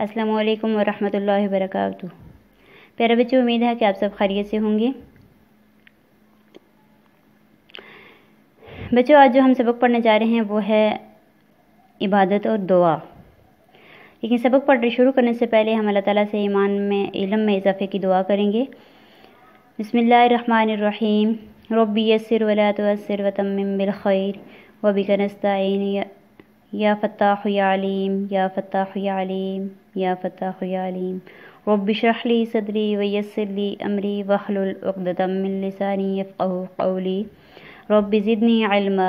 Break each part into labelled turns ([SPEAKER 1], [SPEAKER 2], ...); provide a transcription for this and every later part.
[SPEAKER 1] अस्सलाम वालेकुम वरहमतुल्लाहि वबरकातुहू प्यारे बच्चों, उम्मीद है कि आप सब खैरियत से होंगे। बच्चों, आज जो हम सबक पढ़ने जा रहे हैं वो है इबादत और दुआ। लेकिन सबक पढ़ शुरू करने से पहले हम अल्लाह ताला से ईमान में, इल्म में इजाफे की दुआ करेंगे। बिस्मिल्लाहिर्रहमानिर्रहीम। रब्बी यस्सिर वला तुअस्सिर व तम्मिम बिल खैर। व बिका नस्तईन या फ़त्ताह या अलीम या फ़त्ताह या अलीम या फ़त्ताह या अलीम रब्बि सदरी व यस्सिर अमरी वहलुल उक़दतम मिन लिसानी यफ़क़हू क़ौली। Rabbi ज़िदनी इल्मा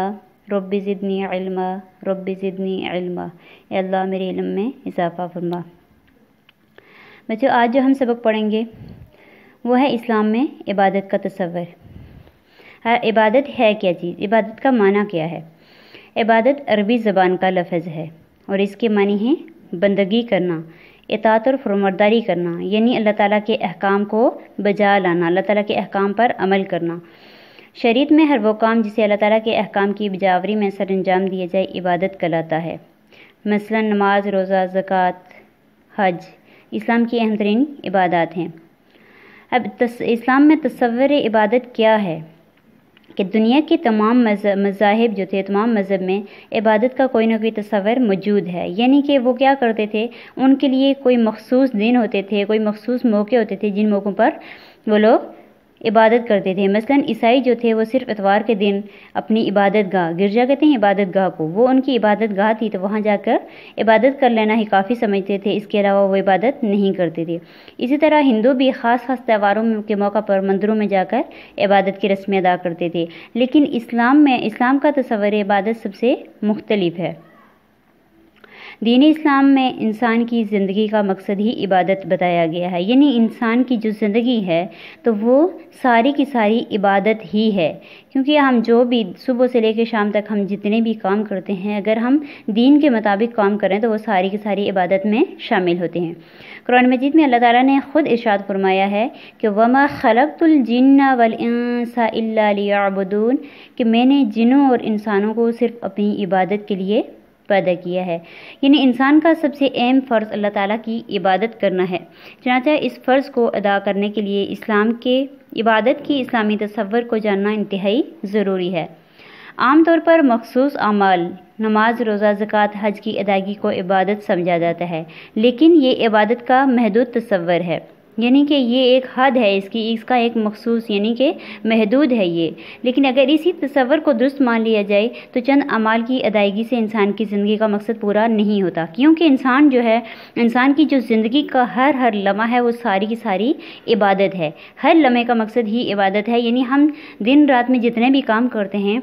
[SPEAKER 1] rabbi ज़िदनी इल्मा rabbi ज़िदनी इल्मा। अल्लाह मेरे इल्म में इजाफ़ा फरमा। बच्चों आज जो हम सबक पढ़ेंगे वो है इस्लाम में इबादत का तस्वर हाँ, इबादत है क्या चीज़? इबादत का माना क्या है? इबादत अरबी ज़बान का लफ्ज़ है और इसके मानी है बंदगी करना इतात और फरमरदारी करना यानी अल्लाह ताला के अहकाम को बजा लाना अल्लाह ताला के अहकाम पर अमल करना। शरीत में हर वो काम जिसे अल्लाह ताला के अहकाम की बजावरी में सर अंजाम दिया जाए इबादत कहलाता है। मसलन नमाज़ रोज़ा ज़क़़त हज इस्लाम की अहम तरीन इबादत हैं। अब तस, इस्लाम में तस्वर इबादत क्या है? कि दुनिया के तमाम मज़ाहब जो थे, तमाम मज़हब में इबादत का कोई ना कोई तस्वर मौजूद है। यानी कि वो क्या करते थे? उनके लिए कोई मखसूस दिन होते थे, कोई मखसूस मौके होते थे जिन मौक़ों पर वो लोग इबादत करते थे। मसलन ईसाई जो थे, वो सिर्फ़ इतवार के दिन अपनी इबादत गाह, गिरजा कहते हैं इबादत गाह को, वो उनकी इबादत गाह थी तो वहाँ जाकर इबादत कर लेना ही काफ़ी समझते थे। इसके अलावा वो इबादत नहीं करते थे। इसी तरह हिंदू भी ख़ास ख़ास त्यौहारों के मौका पर मंदिरों में जाकर इबादत की रस्में अदा करते थे। लेकिन इस्लाम में, इस्लाम का तस्वर इबादत सबसे मुख्तलिफ़ है। दीन इस्लाम में इंसान की ज़िंदगी का मकसद ही इबादत बताया गया है। यानी इंसान की जो ज़िंदगी है तो वो सारी की सारी इबादत ही है। क्योंकि हम जो भी सुबह से लेकर शाम तक हम जितने भी काम करते हैं, अगर हम दीन के मुताबिक काम करें तो वो सारी की सारी इबादत में शामिल होते हैं। कुरान मजीद में अल्लाह ताला ने ख़ुद इरशाद फरमाया है कि, वमा खलकतुलजिन्ना वल इंसा इल्ला लियाबुदून कि मैंने जिनों और इंसानों को सिर्फ़ अपनी इबादत के लिए पैदा किया है। यानी इंसान का सबसे अहम फ़र्ज़ अल्लाह ताला की इबादत करना है। चनाचा इस फ़र्ज़ को अदा करने के लिए इस्लाम के इबादत की इस्लामी तस्वर को जानना इंतहाई ज़रूरी है। आम तौर पर मखसूस अमाल, नमाज़, रोज़ा, ज़क़़त, हज की अदायगी को इबादत समझा जाता है। लेकिन ये इबादत का महदूद तस्वर है। यानी कि ये एक हद है, इसकी, इसका एक मखसूस यानी कि महदूद है ये। लेकिन अगर इसी तस्वर को दुरुस्त मान लिया जाए तो चंद अमाल की अदायगी से इंसान की ज़िंदगी का मकसद पूरा नहीं होता। क्योंकि इंसान जो है, इंसान की जो ज़िंदगी का हर हर लम्हा है, वो सारी की सारी इबादत है। हर लम्हे का मकसद ही इबादत है। यानी हम दिन रात में जितने भी काम करते हैं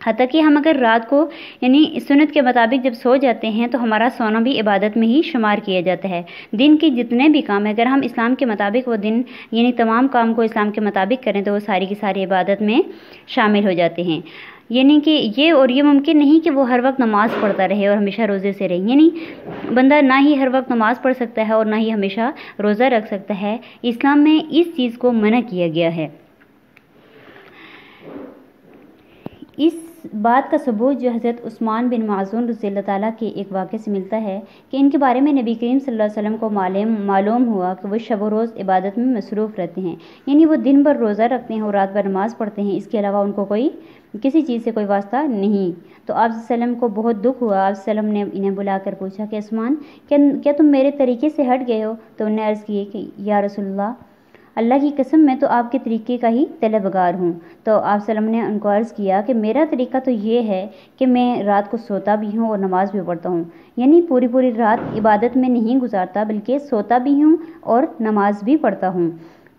[SPEAKER 1] हती कि हम अगर रात को, यानी सुनत के मुताबिक जब सो जाते हैं तो हमारा सोना भी इबादत में ही शुमार किया जाता है। दिन के जितने भी काम है, अगर हम इस्लाम के मुताबिक वो दिन, यानी तमाम काम को इस्लाम के मुताबिक करें तो वो सारी की सारी इबादत में शामिल हो जाते हैं। यानी कि ये और ये मुमकिन नहीं कि वो हर वक्त नमाज़ पढ़ता रहे और हमेशा रोज़े से रहे। यानी बंदा ना ही हर वक्त नमाज़ पढ़ सकता है और ना ही हमेशा रोज़ा रख सकता है। इस्लाम में इस चीज़ को मना किया गया है। इस बात का सबूत जो हज़रत उस्मान बिन माजून रज़ी ताला के एक वाक़े से मिलता है कि इनके बारे में नबी करीम सल्लल्लाहु अलैहि वसल्लम को मालूम मालूम हुआ कि वो शब रोज़ इबादत में मसरूफ़ रहते हैं। यानी वो दिन भर रोज़ा रखते हैं और रात भर नमाज़ पढ़ते हैं। इसके अलावा उनको कोई, किसी चीज़ से कोई वास्ता नहीं। तो आप को बहुत दुख हुआ। आप ने इन्हें बुलाकर पूछा कि, उस्मान, क्या क्या तुम मेरे तरीके से हट गए हो? तो उन्हें अर्ज़ किए कि, या रसोल्ला अल्लाह की कसम, मैं तो आपके तरीके का ही तलबगार हूँ। तो आप सलम ने उनको अर्ज़ किया कि मेरा तरीका तो ये है कि मैं रात को सोता भी हूँ और नमाज़ भी पढ़ता हूँ। यानी पूरी पूरी रात इबादत में नहीं गुजारता, बल्कि सोता भी हूँ और नमाज़ भी पढ़ता हूँ।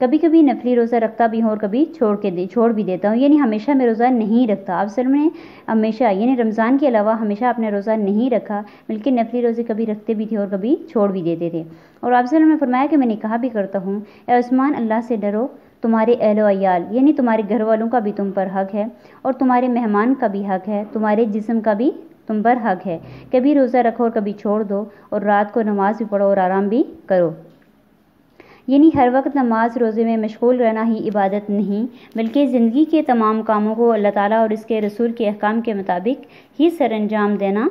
[SPEAKER 1] कभी कभी नफली रोज़ा रखता भी हूँ और कभी छोड़ के दे, छोड़ भी देता हूँ। यानी हमेशा मैं रोज़ा नहीं रखता। आप सर ने हमेशा, यानी रमज़ान के अलावा हमेशा अपने रोज़ा नहीं रखा, बल्कि नफली रोज़े कभी रखते भी थे और कभी छोड़ भी देते थे। और आप ने फरमाया कि मैंने कहा भी करता हूँ उस्मान, अल्लाह से डरो, तुम्हारे अहलो अयाल, यानी तुम्हारे घर वालों का भी तुम पर हक है और तुम्हारे मेहमान का भी हक है, तुम्हारे जिसम का भी तुम पर हक है। कभी रोज़ा रखो और कभी छोड़ दो और रात को नमाज़ भी पढ़ो और आराम भी करो। यानी हर वक्त नमाज़ रोज़े में मशगूल रहना ही इबादत नहीं, बल्कि ज़िंदगी के तमाम कामों को अल्लाह ताला और इसके रसूल के अहकाम के मुताबिक ही सर अंजाम देना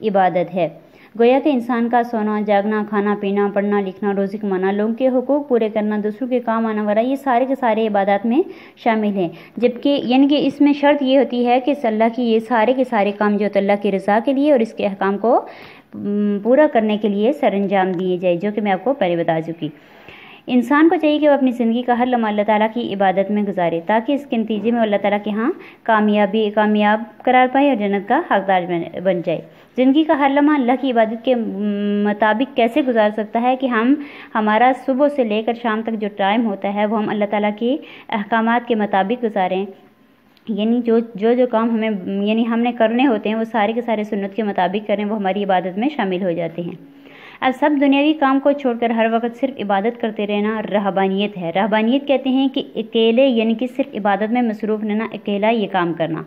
[SPEAKER 1] इबादत है। गोया के इंसान का सोना, जागना, खाना, पीना, पढ़ना, लिखना, रोज़ी कमाना, लोगों के हकूक पूरे करना, दूसरों के काम आना वगैरह, ये सारे के सारे इबादत में शामिल हैं। जबकि यानी कि इसमें शर्त ये होती है कि अल्लाह की ये सारे के सारे काम जो अल्लाह की रज़ा के लिए और इसके अहकाम को पूरा करने के लिए सर अंजाम दिए जाए, जो कि मैं आपको पहले बता चुकी। इंसान को चाहिए कि वो अपनी ज़िंदगी का हर लम्हा अल्लाह ताला की इबादत में गुजारे, ताकि इसके नतीजे में अल्लाह ताला के यहाँ कामयाबी, कामयाब करार पाए और जन्नत का हकदार बन जाए। ज़िंदगी का हर लम्हा अल्लाह की इबादत के मुताबिक कैसे गुजार सकता है कि हम, हमारा सुबह से लेकर शाम तक जो टाइम होता है, वो हम अल्लाह ताला के अहकाम के मुताबिक गुजारें। यानी जो जो जो काम हमें, यानी हमने करने होते हैं, वो सारे के सारे सुन्नत के मुताबिक करें, वो हमारी इबादत में शामिल हो जाते हैं। अब सब दुनियावी काम को छोड़कर हर वक्त सिर्फ़ इबादत करते रहना रहबानियत है। रहबानियत कहते हैं कि अकेले, यानी कि सिर्फ़ इबादत में मसरूफ़ रहना, अकेला ये काम करना।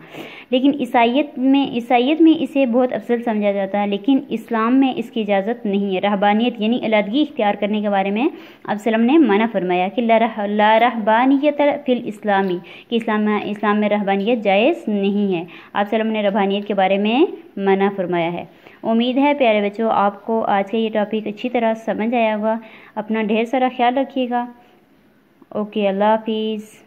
[SPEAKER 1] लेकिन ईसाइत में ईसाइत में इसे बहुत अफसल समझा जाता है, लेकिन इस्लाम में इसकी इजाज़त नहीं है। रहबानियत, यानी अलहदगी इख्तियार करने के बारे में अबसलम ने मना फरमाया कि ला रहबानियत फिल इस्लामी, कि इस्लाम इस्लाम में रहबानियत जायज़ नहीं है। अबसलम ने रहबानियत के बारे में मना फरमाया है। उम्मीद है, प्यारे बच्चों, आपको आज का ये टॉपिक अच्छी तरह समझ आया होगा। अपना ढेर सारा ख्याल रखिएगा। ओके अल्लाह हाफिज़